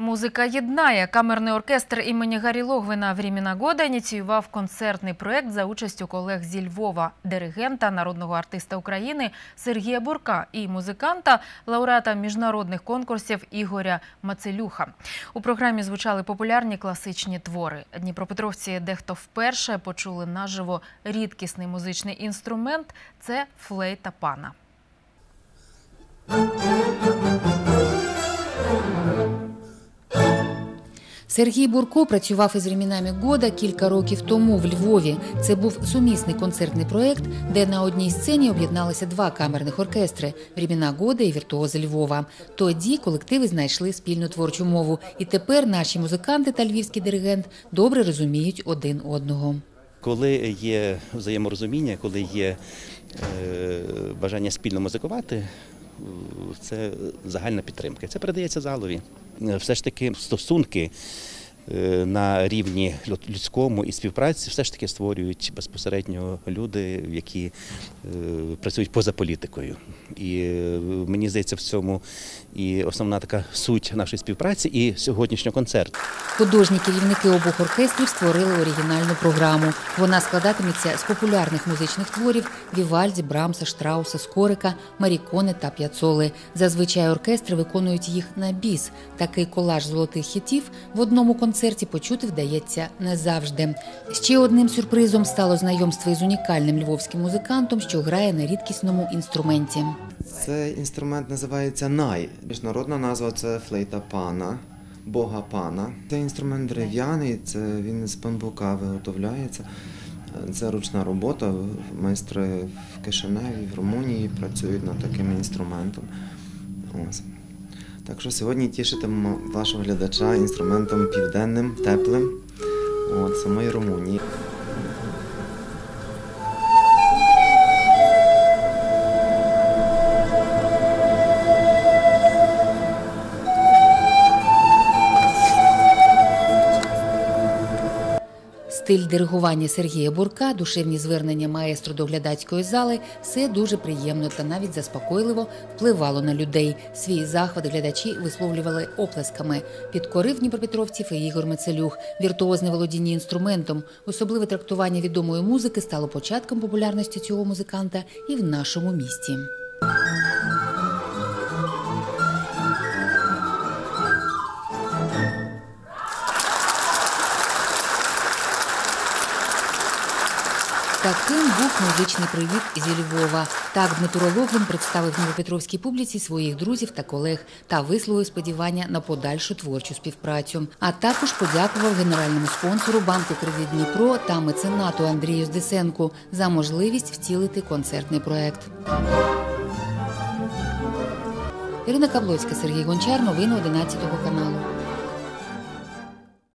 Музика єднає. Камерний оркестр імені Гаррі Логвина «Времена года ініціював концертний проект за участю колег зі Львова, диригента, народного артиста України Сергія Бурка і музиканта, лауреата міжнародних конкурсів Ігоря Мацелюха. У програмі звучали популярні класичні твори. Дніпропетровці дехто вперше почули наживо рідкісний музичний інструмент – це флейта пана. Сергій Бурко працював із «Временами года кілька років тому в Львові. Це був сумісний концертний проект, де на одній сцені об'єдналися два камерних оркестри «Времена года і віртуози Львова. Тоді колективи знайшли спільну творчу мову, і тепер наші музиканти та львівський диригент добре розуміють один одного. Коли є взаєморозуміння, коли є е, бажання спільно музикувати, це загальна підтримка. Це передається залові. Е, Все ж таки стосунки на рівні людському і співпраці все ж таки створюють безпосередньо люди, які е, працюють поза політикою. І е, мені здається, в цьому і основна така суть нашої співпраці і сьогоднішнього концерту. Художні керівники обох оркестрів створили оригінальну програму. Вона складатиметься з популярних музичних творів Вівальді, Брамса, Штрауса, Скорика, Марікони та П'яцоли. Зазвичай оркестри виконують їх на біс. Такий колаж золотих хітів в одному концерті почути вдається не завжди. Ще одним сюрпризом стало знайомство із унікальним львовським музикантом, що грає на рідкісному інструменті. Цей інструмент називається най. Міжнародна назва це флейта пана, бога пана. Цей інструмент дерев'яний, це він з бамбука виготовляється. Це ручна робота. Майстри в Кишиневі, в Румунії працюють над таким інструментом. Ось. Так що сьогодні тішитимемо вашого глядача інструментом південним, теплим от, самої Румунії. Стиль диригування Сергія Бурка, душевні звернення маестро до глядацької зали все дуже приємно та навіть заспокійливо впливало на людей. Свій захват глядачі висловлювали оплесками. Підкорив Дніпропетровців і Ігор Мецелюх. Віртуозне володіння інструментом, особливе трактування відомої музики стало початком популярності цього музиканта і в нашому місті. Таким був музичний привіт зі Львова. Так Дмитро Логвин представив Дніпропетровській публіці своїх друзів та колег та висловив сподівання на подальшу творчу співпрацю. А також подякував генеральному спонсору банку Кредит Дніпро та меценату Андрію Здесенку за можливість втілити концертний проект. Ірина Каблоцька, Сергій Гончар, новини 11 каналу.